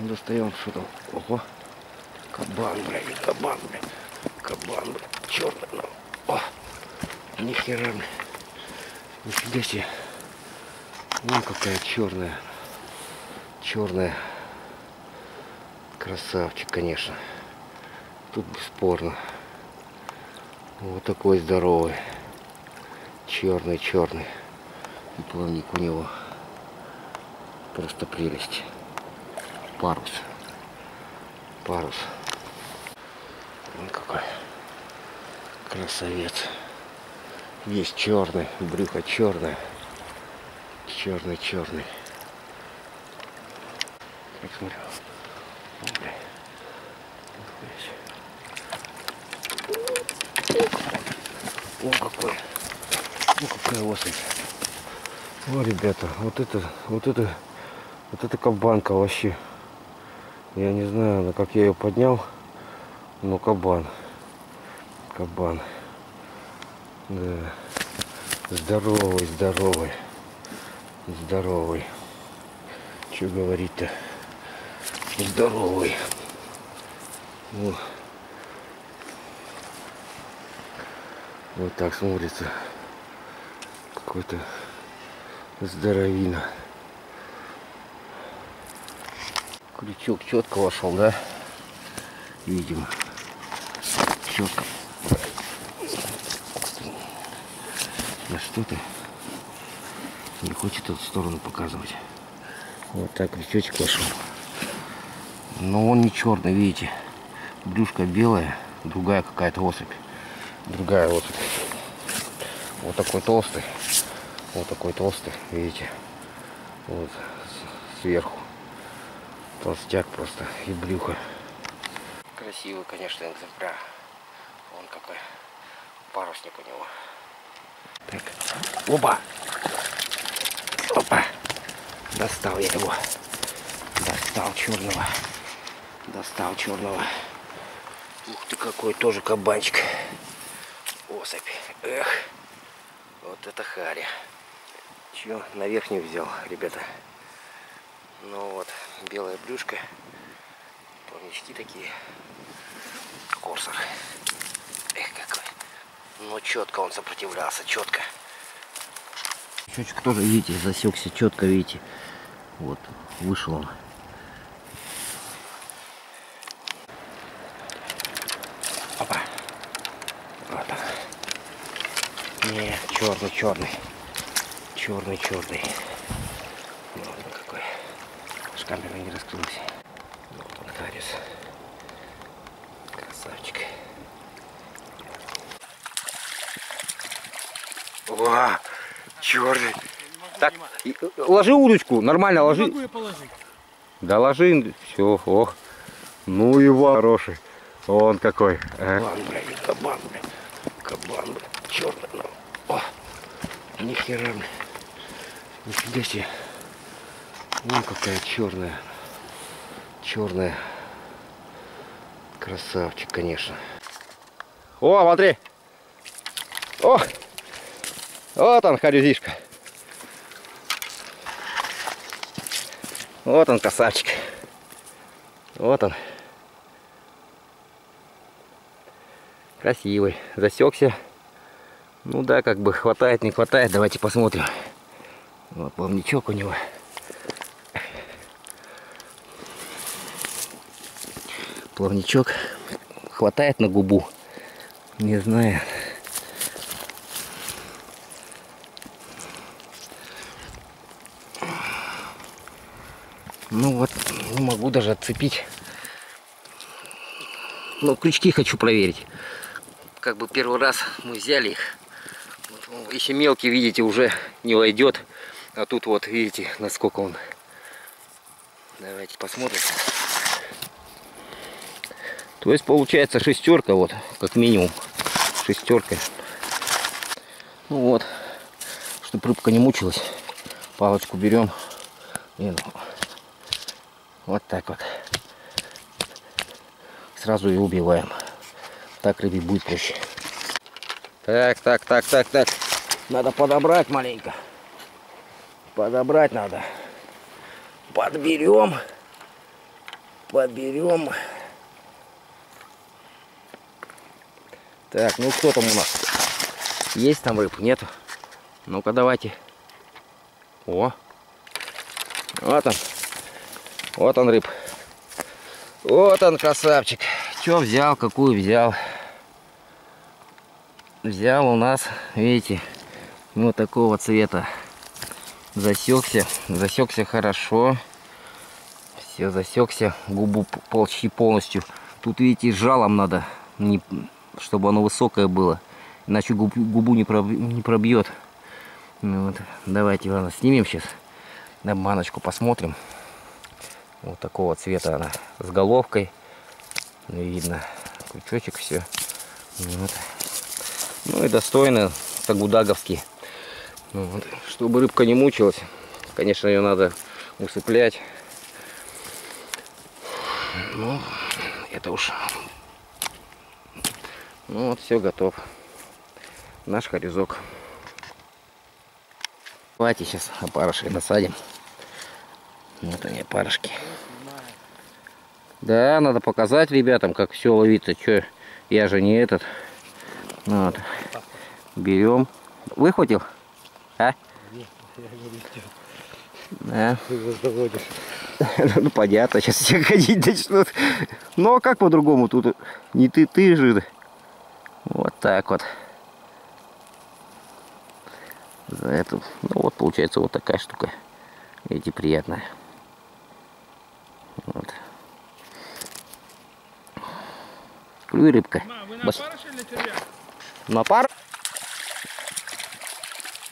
Достаем что там. Ого. Кабан, блядь, кабан, блядь. Кабан, блядь. Черный, ну. О, нихера, блядь. Нифига себе. Вон какая черная. Черная. Красавчик, конечно. Тут бесспорно. Вот такой здоровый. Черный, черный. И плавник у него. Просто прелесть. Парус. Парус. Вон какой. Красавец. Есть черный, брюхо черное. Черный, черный. Так смотрю. О, какой. О, какая особь. О, ребята, вот это, вот это, вот это кабанка вообще. Я не знаю, на как я ее поднял, но кабан. Кабан. Да. Здоровый, здоровый. Здоровый. Что говорить-то? Здоровый. О. Вот так смотрится. Какой-то здоровина. Крючок четко вошел, да? Видимо. Четко. Да что ты? Не хочет эту сторону показывать. Вот так крючочек вошел. Но он не черный, видите. Брюшка белая, другая какая-то особь. Другая особь. Вот такой толстый. Вот такой толстый, видите. Вот сверху. Толстяк просто и брюхо. Красивый, конечно, экземпляр. Он какой парусник у него. Так. Опа! Опа! Достал я его. Достал черного. Достал черного. Ух ты какой тоже кабанчик. Особь. Эх. Вот это харя. Че, наверх не взял, ребята. Ну вот, белая брюшка. Плавнички такие. Корсор. Эх, какой. Ну, четко он сопротивлялся, четко. Щечек тоже, видите, засекся четко, видите. Вот, вышел он. Опа. Вот он. Не, черный, черный. Черный, черный. Вот он какой. Аж раскрылась. Вот он, Харис. Красавчик. О, черный. Так, э, ложи удочку, нормально ложи. Могу я положить? Да ложи, все, ох. Ну его хороший. Он какой. Кабан, блядь, кабан, блядь. Кабан, блядь, черный, ну. О, нихера, блядь. Нифига себе. Вон какая черная. Черная. Красавчик, конечно. О, смотри. О, вот он, харюзишка. Вот он, красавчик. Вот он. Красивый. Засекся. Ну да, как бы хватает, не хватает. Давайте посмотрим. Вот плавничок у него. Плавничок. Хватает на губу. Не знаю. Ну вот, не могу даже отцепить. Ну, крючки хочу проверить. Как бы первый раз мы взяли их. Вот, ну, если мелкий, видите, уже не войдет. А тут вот, видите, насколько он. Давайте посмотрим. То есть получается шестерка, вот, как минимум. Шестерка. Ну вот, чтобы рыбка не мучилась. Палочку берем. И ну, вот так вот. Сразу и убиваем. Так рыбе будет проще. Так, так, так, так, так. Надо подобрать маленько. Подобрать надо. Подберем. поберем. Так, ну кто там у нас? Есть там рыб? Нет? Ну-ка давайте. О! Вот он. Вот он рыб. Вот он красавчик. Че взял, какую взял? Взял у нас, видите, вот такого цвета. Засекся, засекся хорошо. Все засекся, губу почти полностью. Тут, видите, жалом надо, не, чтобы оно высокое было. Иначе губ, губу не, проб, не пробьет. Ну, вот. Давайте, ладно, снимем сейчас. На баночку посмотрим. Вот такого цвета она с головкой. Видно крючочек все. Вот. Ну и достойно сагудаговский. Ну вот. Чтобы рыбка не мучилась, конечно, ее надо усыплять. Ну, это уж... Ну вот, все готов. Наш хорезок. Давайте сейчас опарыши насадим. Вот они, парышки. Да, надо показать ребятам, как все ловится. Че, я же не этот. Вот. Берем. Выхватил? А? Да. Ну понятно, сейчас все ходить начнут. Ну а как по-другому тут? Не ты, ты же. Вот так вот. За эту. Ну вот получается вот такая штука. Видите, приятная. Вот. Клюй рыбка. Ма, вы на Бас- опарыш или червяк? На пар.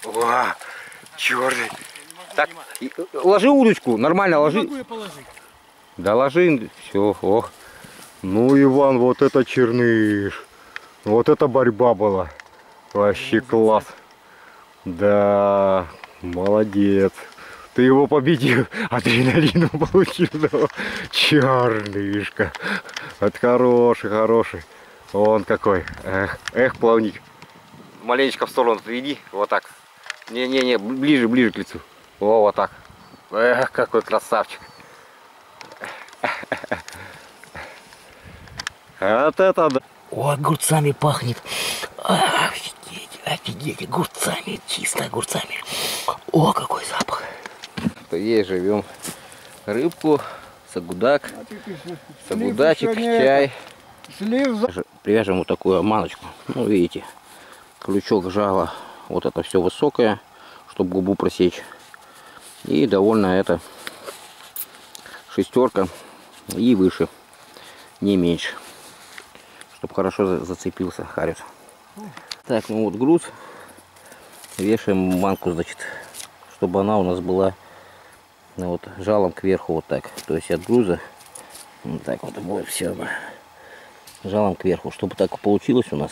Ва, черный. Так, э, ложи удочку, нормально ложи. могу я положить. Да ложи, все, ох. Ну, Иван, вот это черныш. Вот это борьба была. Вообще класс. Да, молодец. Ты его победил, адреналину получил. да. Чернышка. Это хороший, хороший. Он какой. Эх, эх, плавник. Маленечко в сторону отведи. Вот так. Не-не-не, ближе, ближе к лицу. О, вот так. Эх, какой красавчик. Вот это да. О, огурцами пахнет. Офигеть, офигеть, огурцами, чисто огурцами. О, какой запах. Здесь живем. Рыбку, сагудак, сагудачик, чай. Привяжем вот такую маночку. Ну, видите, крючок жало. Вот это все высокое, чтобы губу просечь. И довольно это шестерка и выше, не меньше. Чтобы хорошо за- зацепился харис. Так, ну вот груз. Вешаем манку, значит, чтобы она у нас была ну, вот жалом кверху вот так. То есть от груза вот так вот будет все жалом кверху. Чтобы так получилось у нас,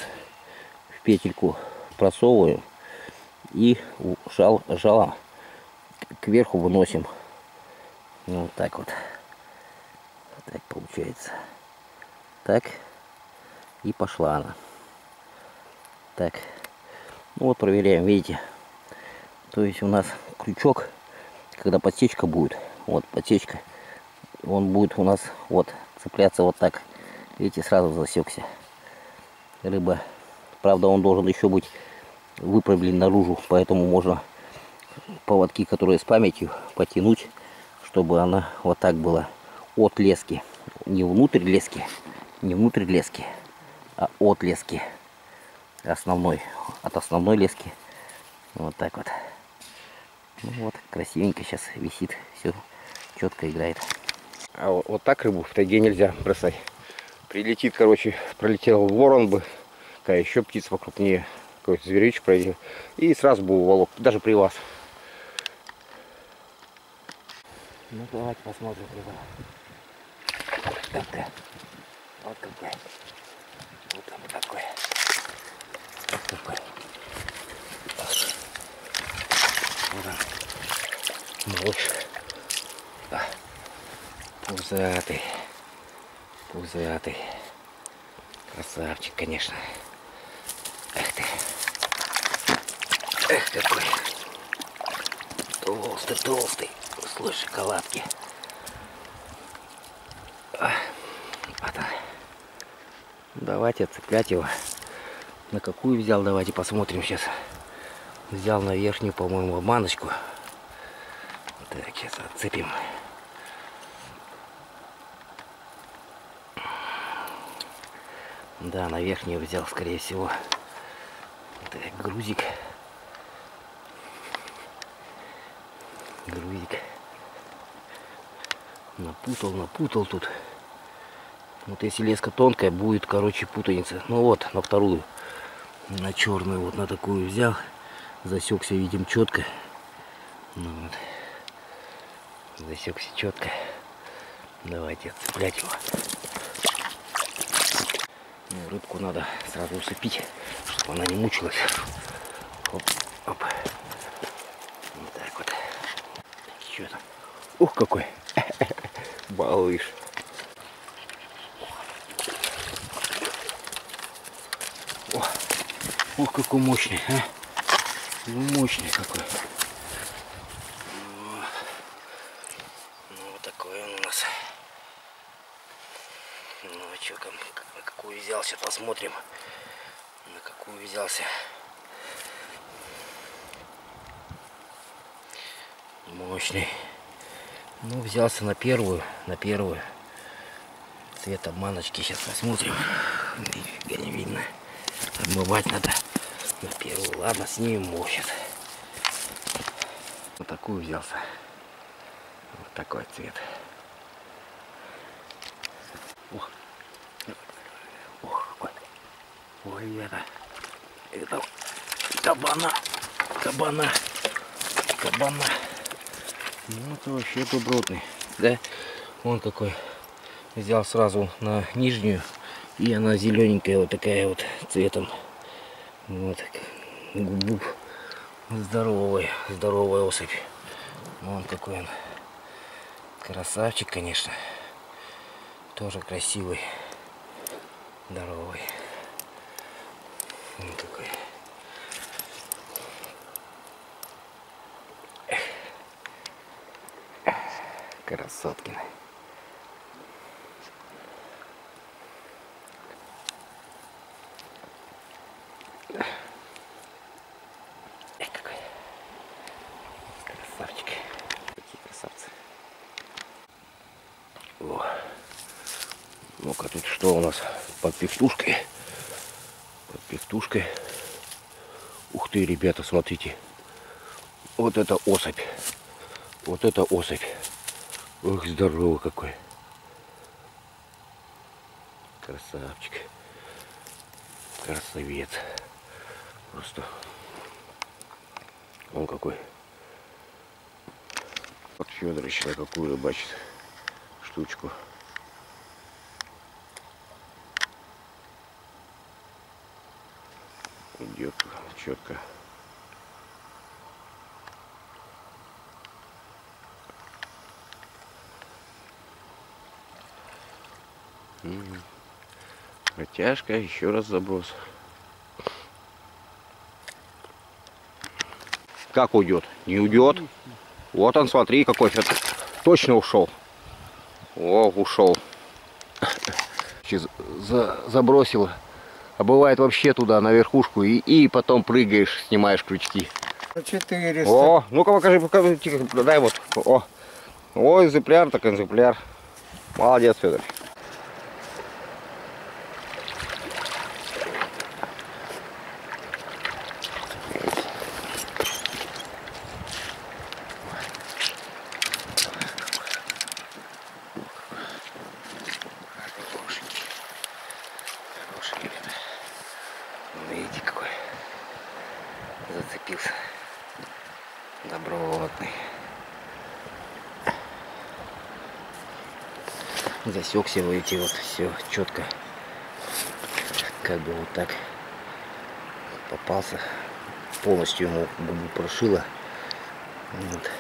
в петельку просовываем и жал, жалом кверху выносим. Ну, вот так. Вот так получается. Так. И пошла она. Так. Ну вот проверяем, видите. То есть у нас крючок, когда подсечка будет, вот подсечка, он будет у нас вот цепляться вот так. Видите, сразу засекся. Рыба. Правда, он должен еще быть выправлен наружу, поэтому можно поводки, которые с памятью, потянуть, чтобы она вот так была от лески. Не внутрь лески, не внутрь лески, от лески. Основной, от основной лески. Вот так вот. Ну вот, красивенько сейчас висит, все четко играет. А вот, вот так рыбу в тайге нельзя бросать. Прилетит, короче, пролетел ворон бы, какая еще птица покрупнее, какой-то зверючек пройдет, и сразу бы уволок, даже при вас. Ну давайте посмотрим, рыба. Вот какой. Вот он такой. Такой. Малыш. А. Пузатый. Пузатый. Красавчик, конечно. Эх ты. Эх, какой. Толстый, толстый. Слой шоколадки. Давайте цеплять его. На какую взял, давайте посмотрим сейчас. Взял на верхнюю, по-моему, обманочку. Так, сейчас отцепим. Да, на верхнюю взял, скорее всего. Так, грузик. Грузик. Напутал, напутал тут. Вот если леска тонкая, будет, короче, путаница. Ну вот, на вторую. На черную, вот на такую взял. Засекся, видим, четко. Ну вот. Засекся четко. Давайте отцеплять его. Ну, рыбку надо сразу усыпить, чтобы она не мучилась. Оп, оп. Вот так вот. Что там? Ух, какой! Балыш. О, ух, какой мощный, а! Ну, мощный какой. Ну, ну, вот такой он у нас. Ну, а что, на какую взялся, посмотрим. На какую взялся. Мощный. Ну, взялся на первую, на первую. Цвет обманочки сейчас посмотрим. Нифига не видно. Отмывать надо на первую. Ладно, снимем сейчас. Вот такую взялся. Вот такой цвет. Ох, ох, ой, ой, это, это кабана, кабана, кабана. Ну, это вообще добротный, да? Он какой. Взял сразу на нижнюю, и она зелененькая, вот такая вот цветом. Вот, губу. Здоровый, здоровая особь. Вон какой он. Красавчик, конечно. Тоже красивый. Здоровый. Вот такой. Красоткин. Эх, какой красавчик. Какие красавцы. О. Ну-ка, тут что у нас под пихтушкой? Под пихтушкой. Ух ты, ребята, смотрите. Вот это особь. Вот это особь. Ох, здоровый какой. Красавчик. Красавец. Просто. Он какой. Вот Федорович на какую рыбачит штучку. Идет четко. Протяжка, еще раз заброс. Как уйдет? Не уйдет. Вот он, смотри, какой фет. Точно ушел. О, ушел. За- забросил. А бывает вообще туда, на верхушку, и, и потом прыгаешь, снимаешь крючки. 400. О, ну-ка покажи, покажи, тихо, дай вот. О, ой, экземпляр, так экземпляр. Молодец, Федор. Хорошенький. Хороший, ребята. Ну, Видите, какой зацепился. Добротный. Засекся вы эти вот все четко. Как бы вот так попался. Полностью ему губу прошило. Вот.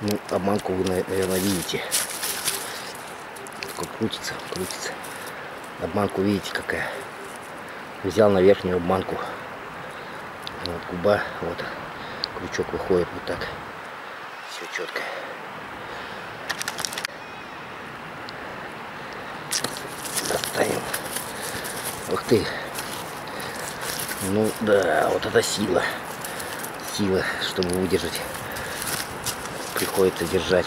Ну, обманку вы, наверное, видите. Такой крутится, крутится. Обманку видите какая. Взял на верхнюю обманку. Вот губа, вот крючок выходит вот так. Все четко. Ух ты. Ну да, вот это сила. Сила, чтобы выдержать. Приходится держать.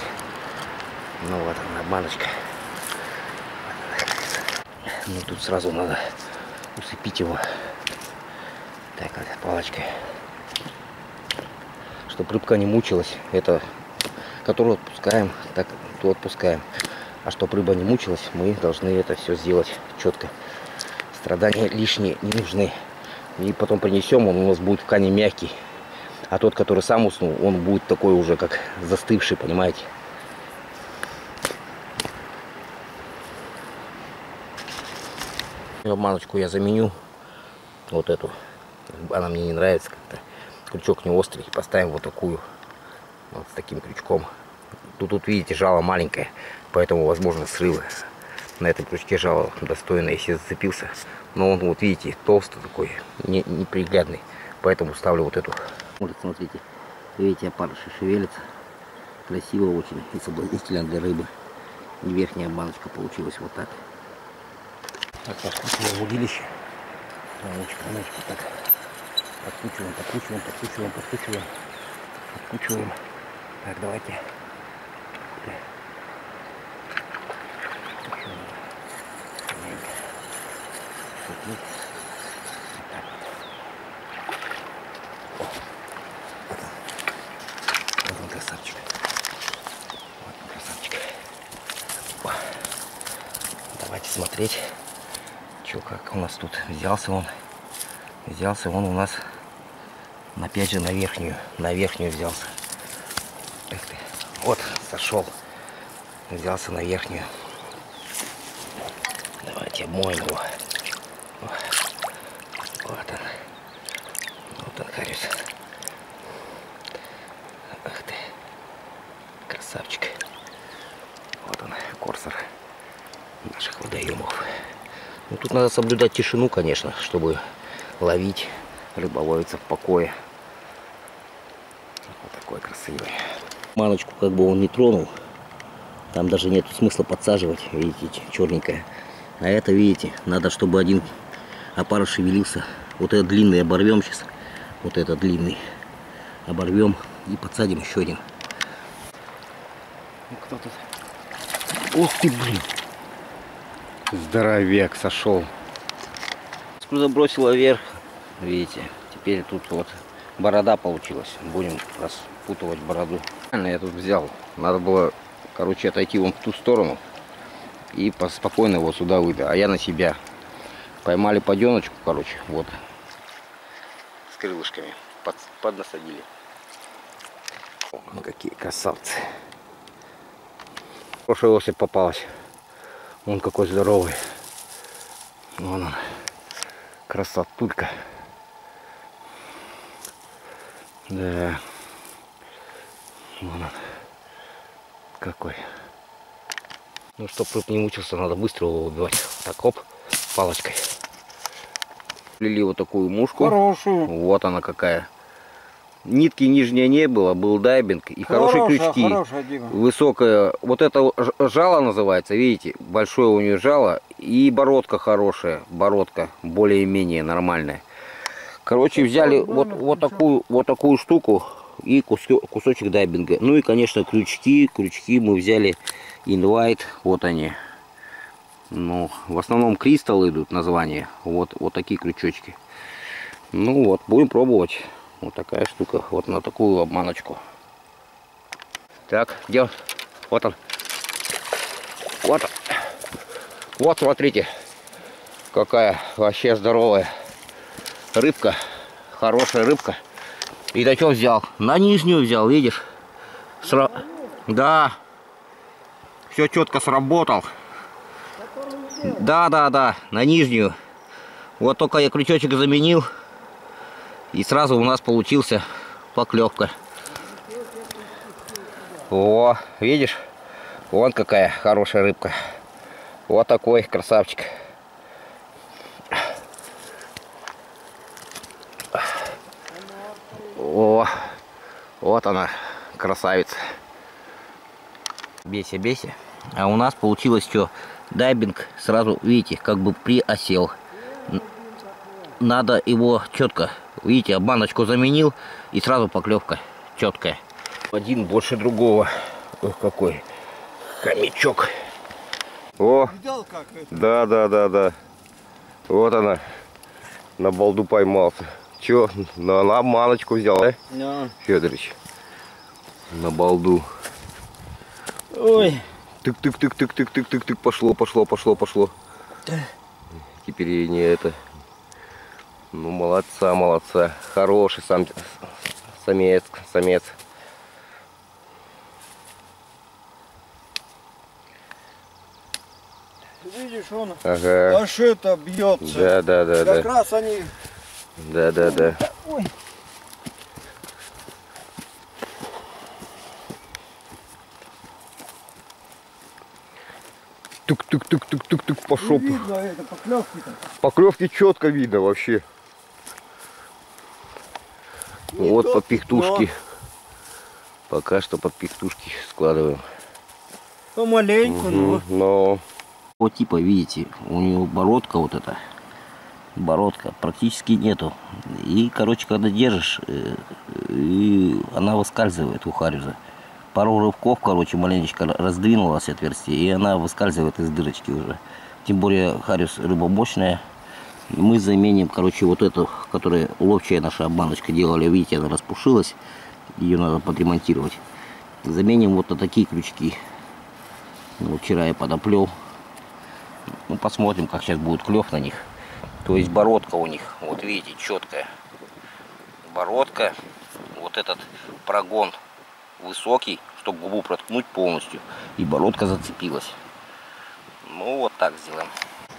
Ну вот она, баночка. Ну тут сразу надо усыпить его. Так, вот, палочкой. Чтобы рыбка не мучилась. Это, которую отпускаем, так то отпускаем. А чтобы рыба не мучилась, мы должны это все сделать четко. Страдания лишние не нужны. И потом принесем, он у нас будет в ткани мягкий. А тот, который сам уснул, он будет такой уже, как застывший, понимаете? Обманочку я заменю. Вот эту. Она мне не нравится как-то. Крючок не острый. Поставим вот такую. Вот с таким крючком. Тут, тут видите, жало маленькое. Поэтому возможно срывы. На этом крючке жало достойно, если зацепился. Но он, вот видите, толстый такой, не, неприглядный. Поэтому ставлю вот эту. Вот, смотрите. Видите, опарыши шевелятся. Красиво очень и соблазнительно для рыбы. И верхняя баночка получилась вот так. Так, подкручиваем удилище. Маленечко, маленечко так. Подкручиваем, подкручиваем, подкручиваем, подкручиваем. Подкручиваем. Так, давайте. Вот он красавчик. Вот он красавчик. О. Давайте смотреть, что как у нас тут взялся он. Взялся он у нас опять же на верхнюю, на верхнюю взялся. Эх ты. Вот, сошел. Взялся на верхнюю. Давайте обмоем его. Вот он. Вот он, Харис. Ах ты. Красавчик. Вот он, корсор наших водоемов. Ну, тут надо соблюдать тишину, конечно, чтобы ловить. Рыба в покое. Вот такой красивый. Маночку как бы он не тронул. Там даже нет смысла подсаживать, видите, черненькая. А это, видите, надо, чтобы один опарыш шевелился. Вот этот длинный оборвем сейчас. Вот этот длинный. Оборвем и подсадим еще один. Ну, кто тут? Ох ты, блин. Здоровек сошел. Скруда бросила вверх. Видите, теперь тут вот борода получилась. Будем распутывать бороду. Я тут взял. Надо было, короче, отойти вон в ту сторону. И спокойно его сюда выйти. А я на себя. Поймали поденочку, короче, вот. С крылышками. Под, поднасадили. О, какие красавцы. Хорошая особь попалась. Он какой здоровый. Вон он. Красотулька. Да. Вон он. Какой. Ну, чтоб рыб не мучился, надо быстро его убивать. Так, оп, палочкой. Лили вот такую мушку. Хорошую. Вот она какая. Нитки нижнее не было, был дайбинг и хорошие крючки. Хорошая, Дима. Высокая, вот это жало называется, видите, большое у нее жало и бородка хорошая, бородка более-менее нормальная. Короче, взяли вот, вот такую вот такую штуку и кусочек дайбинга. Ну и, конечно, крючки, крючки мы взяли инвайт, вот они. Ну, в основном кристалл идут названия, вот, вот такие крючочки. Ну вот, будем пробовать. Вот такая штука, вот на такую обманочку. Так, где? Вот он. Вот он. Вот, смотрите, какая вообще здоровая рыбка. Хорошая рыбка. И на что взял? На нижнюю взял, видишь? Сра... Да. Все четко сработал. Да, да, да, на нижнюю. Вот только я крючочек заменил. И сразу у нас получился поклевка. О, видишь? Вон какая хорошая рыбка. Вот такой красавчик. О, вот она, красавица. Бейся, бейся. А у нас получилось что? Дайбинг сразу, видите, как бы приосел. надо его четко. Видите, обманочку заменил и сразу поклевка четкая. Один больше другого. Ох, какой хомячок. О, Видал как это? да, да, да, да. Вот она. На балду поймался. Че, на, на обманочку взял, да, Да. Федорович? На балду. Ой. Тык-тык-тык-тык-тык-тык-тык-тык. Пошло, пошло, пошло, пошло. Теперь и не это. Ну, молодца, молодца. Хороший сам, самец, самец. Видишь, он Ага. аж это бьется. Да, да, да, как да. раз они. Да, да, да. Ой. Тук-тук-тук-тук-тук-тук пошел. Видно это поклевки-то. Поклевки четко видно вообще. Не вот то по пихтушке. Пока что под пихтушки складываем. Помаленьку, ну. Мгм, Но Вот типа, видите, у него бородка вот эта. Бородка практически нету. И, короче, когда держишь, э, и она выскальзывает у харюза. Пару рывков, короче, маленечко раздвинулось отверстие, и она выскальзывает из дырочки уже. Тем более харюс рыба мощная. Мы заменим, короче, вот эту, которая ловчая наша обманочка делали. Видите, она распушилась. Ее надо подремонтировать. Заменим вот на такие крючки. Ну, вчера я подоплел. Ну, посмотрим, как сейчас будет клев на них. То есть бородка у них, вот видите, четкая. Бородка, вот этот прогон высокий, чтобы губу проткнуть полностью. И бородка зацепилась. Ну, вот так сделаем.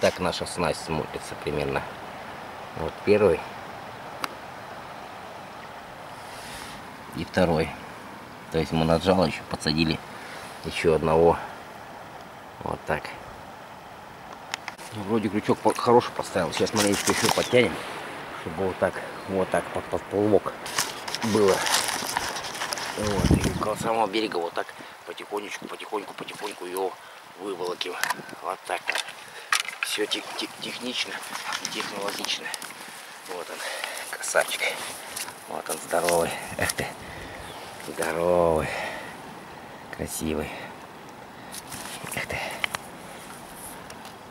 Так наша снасть смотрится примерно. Вот первый. И второй. То есть мы наджало еще подсадили еще одного. Вот так. Вроде крючок хороший поставил. Сейчас маленечко еще подтянем, чтобы вот так, вот так под, под полвок было. Вот, и около самого берега вот так потихонечку, потихоньку, потихоньку его выволоким. Вот так вот. Все технично и технологично. Вот он, красавчик. Вот он, здоровый. Эх ты. Здоровый. Красивый. Эх ты.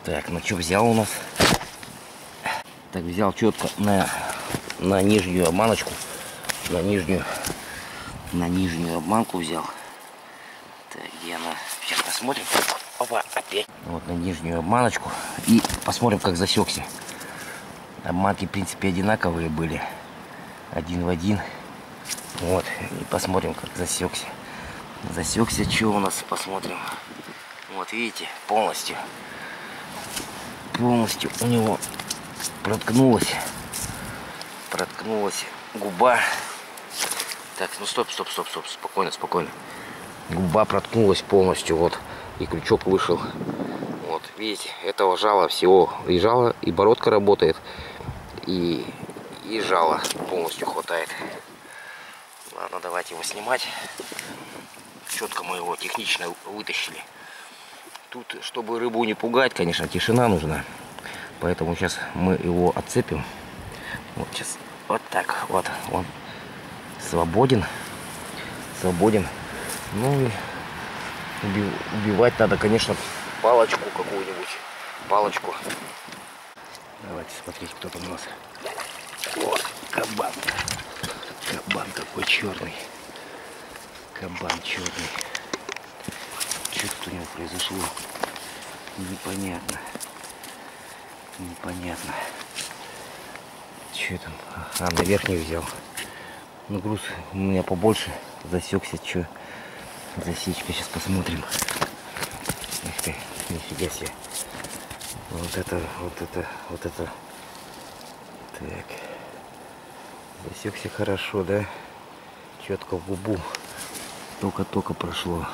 Так, ну что взял у нас? Так, взял четко на, на нижнюю обманочку. На нижнюю. На нижнюю обманку взял. Так, где она? Сейчас посмотрим. Опа, опять. Вот на нижнюю обманочку. И посмотрим, как засекся. Обманки, в принципе, одинаковые были. Один в один. Вот. И посмотрим, как засекся. Засекся, что у нас, посмотрим. Вот видите, полностью. Полностью у него проткнулась. Проткнулась губа. Так, ну стоп, стоп, стоп, стоп. Спокойно, спокойно. Губа проткнулась полностью, вот. И крючок вышел. Вот, видите, этого жала всего. И жало, и бородка работает. И, и жало полностью хватает. Ладно, давайте его снимать. Четко мы его технично вытащили. Тут, чтобы рыбу не пугать, конечно, тишина нужна. Поэтому сейчас мы его отцепим. Вот сейчас вот так вот. Он свободен. Свободен. Ну и убивать надо, конечно, палочку какую-нибудь. Палочку. Давайте смотреть, кто там у нас. Вот, кабан. Кабан такой черный. Кабан черный. Что тут у него произошло? Непонятно. Непонятно. Что там? А, на верхний взял. Ну, груз у меня побольше. Засекся, что. Засечка, сейчас посмотрим. Эх ты, нифига себе. Вот это, вот это, вот это. Так. Засекся хорошо, да? Четко в губу. Только-только прошло.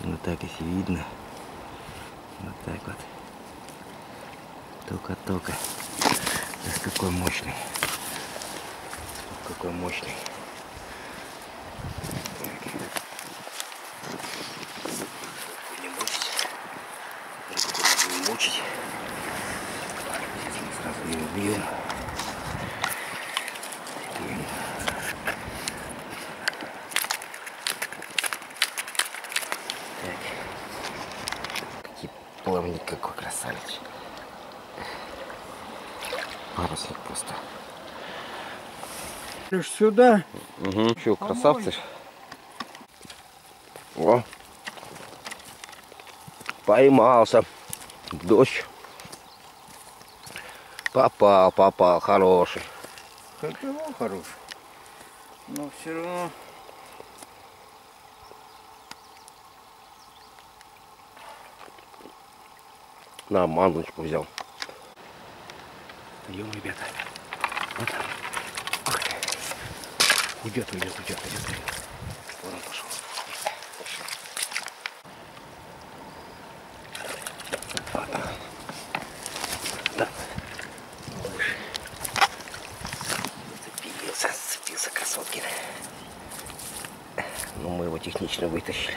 Вот так если видно. Вот так вот. Только-только. Какой мощный. Какой мощный. получить. Сразу ее убьем. плавник какой красавец. Парусник просто. Лишь сюда. Угу. Че, красавцы. О. Поймался. Дождь. Попал, попал, хороший. Как его хорош. Но все равно. На, маночку взял. Идем, ребята. Вот. Ой. Уйдет, уйдет, уйдет, уйдет. уйдет. Вон он пошел. Пошел. Вот. Да. Малыш. Зацепился, зацепился красоткин. Ну, мы его технично вытащили.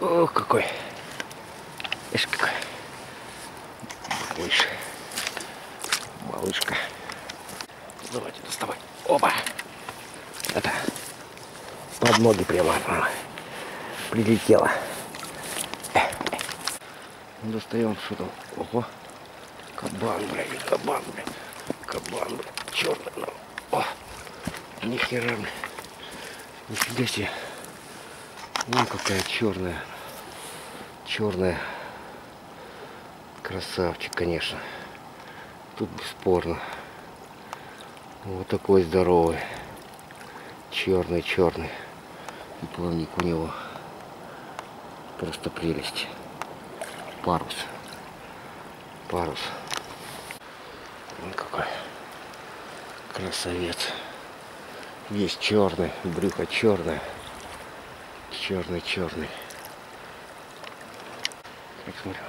Ох, какой. Ишь, какой. Малыш. Малышка. Давайте доставай. Опа. Это под ноги прямо прилетело. Достаем что там. Ого. Кабан, блядь, кабан, блядь. Кабан, блядь. Черный, ну. О. Нихера, блядь. Нифига себе. Вон какая черная. Черная. Красавчик, конечно. Тут бесспорно. Вот такой здоровый. Черный, черный. И плавник у него. Просто прелесть. Парус. Парус. Вон какой. Красавец. Весь черный, брюхо черное. Черный, черный. Как смотрю.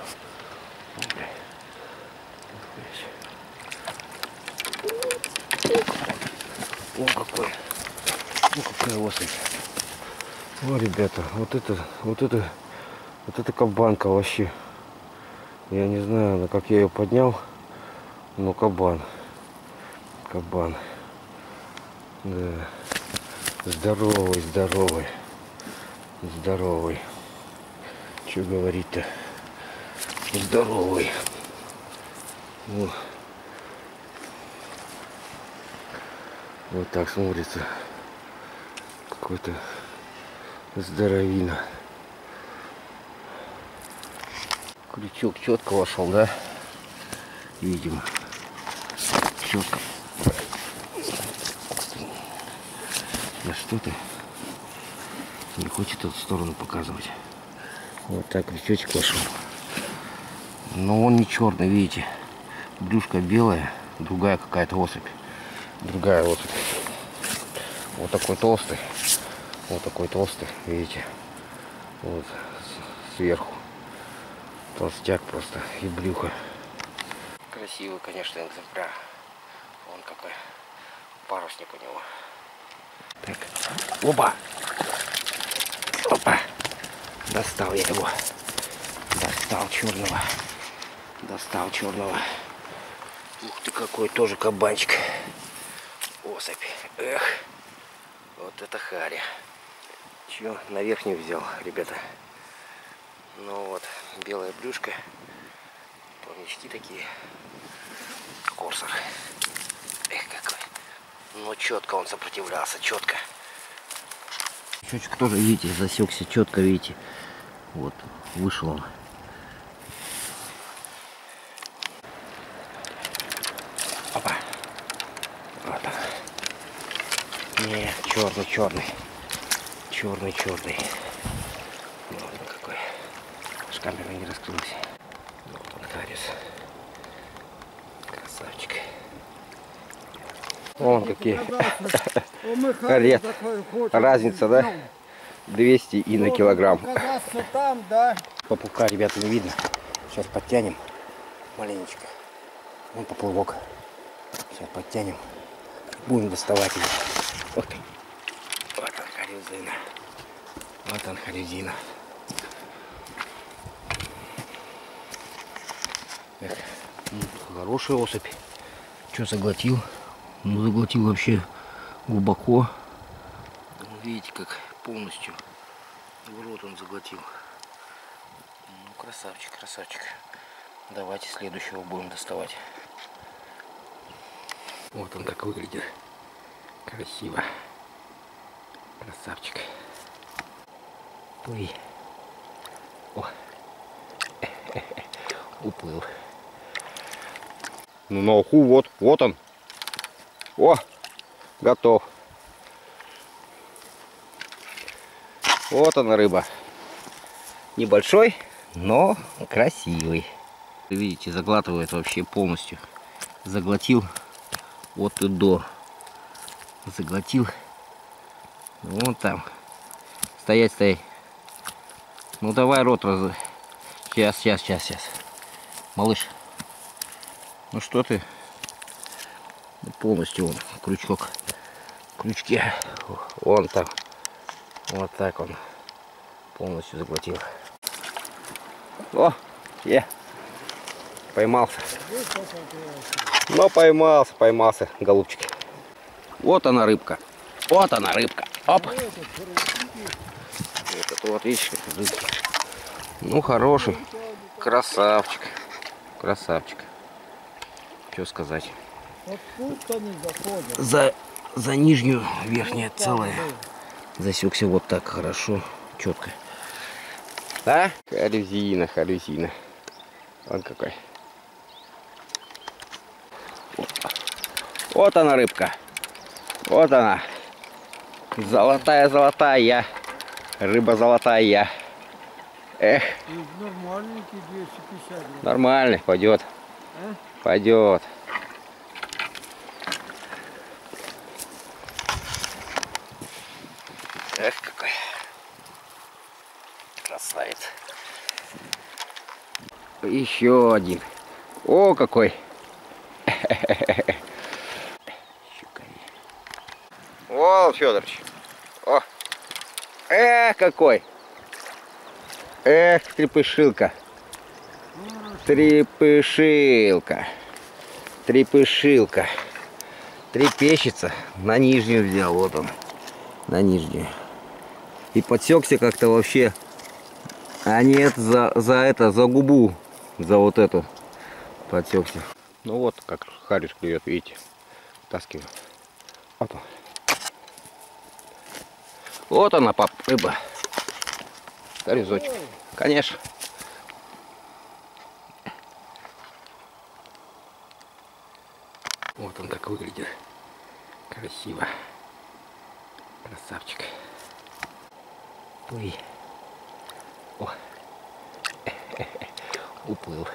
О, какой. О, какая особь. О, ребята, вот это, вот это, вот это кабанка вообще. Я не знаю, на как я ее поднял, но кабан. Кабан. Да. Здоровый, здоровый. Здоровый. Что говорить-то? Здоровый. О. Вот так смотрится. Какой-то здоровина. Крючок четко вошел, да? Видимо. Четко. Да что ты? Не хочет эту сторону показывать. Вот так крючочек вошел. Но он не черный, видите. Брюшка белая, другая какая-то особь. Другая особь. Вот такой толстый. Вот такой толстый, видите. Вот сверху. Толстяк просто и брюхо. Красивый, конечно, экземпляр. Он какой парусник у него. Так. Опа! Опа! Достал я его. Достал черного. Достал черного. Ух ты какой тоже кабанчик. Особь. Эх. Вот это харя. Че, наверх не взял, ребята. Ну вот, белая брюшка. Плавнички такие. Корсор. Эх, какой. Ну, четко он сопротивлялся, четко. Щучка тоже, видите, засекся четко, видите. Вот, вышел он. Опа. Вот он. Не, черный, черный. Черный, черный. Вот он какой. Аж камера не раскрылась. Вот он, Харис. Красавчик. Вон какие. Харет. Разница, да? 200 и на килограмм. Там, да. Попука, ребята, не видно. Сейчас подтянем маленечко. Вон поплывок. Сейчас подтянем. Будем доставать его. Вот ты. Вот он, харюзина. Вот он, харюзина. Эх, ну, хорошая особь. Что заглотил? Ну, заглотил вообще глубоко. Ну, видите, как полностью в рот он заглотил. красавчик, красавчик. Давайте следующего будем доставать. Вот он как выглядит. Красиво. Красавчик. Ой. О. Уплыл. Ну на уху вот, вот он. О, готов. Вот она рыба. Небольшой, но красивый. Вы видите, заглатывает вообще полностью. Заглотил от и до. Заглотил. Вон там. Стоять, стоять. Ну давай рот раз. Сейчас, сейчас, сейчас, сейчас. Малыш. Ну что ты? Ну, Полностью он крючок. Крючки. Вон там. Вот так он полностью заглотил. О, е. Поймался. Но поймался, поймался, голубчик. Вот она рыбка. Вот она рыбка. Оп. Этот вот, видишь, рыбки. Ну, хороший. Красавчик. Красавчик. Что сказать. Вот. За, за нижнюю, верхняя целая. Засекся вот так хорошо, четко. Да? Халюзина, халюзина. Он какой. Вот она рыбка. Вот она. Золотая, золотая. Рыба золотая. Эх, И нормальненький 250 грамм. нормально, пойдет. А? Пойдет. Эх, какой. Красавец. Еще один. О, какой. О, Федорович. О. Эх, какой. Эх, трепышилка. Трепышилка. Трепышилка. Трепещется. На нижнюю взял, вот он. На нижнюю. И подсекся как-то вообще. А нет, за, за это, за губу. За вот эту. Подсекся. Ну вот, как харис клюет, видите. Таскиваю. Опа. Вот она, пап, рыба. Горизочек. Конечно. Так выглядит. Красиво. Красавчик. Ой. О. Уплыл.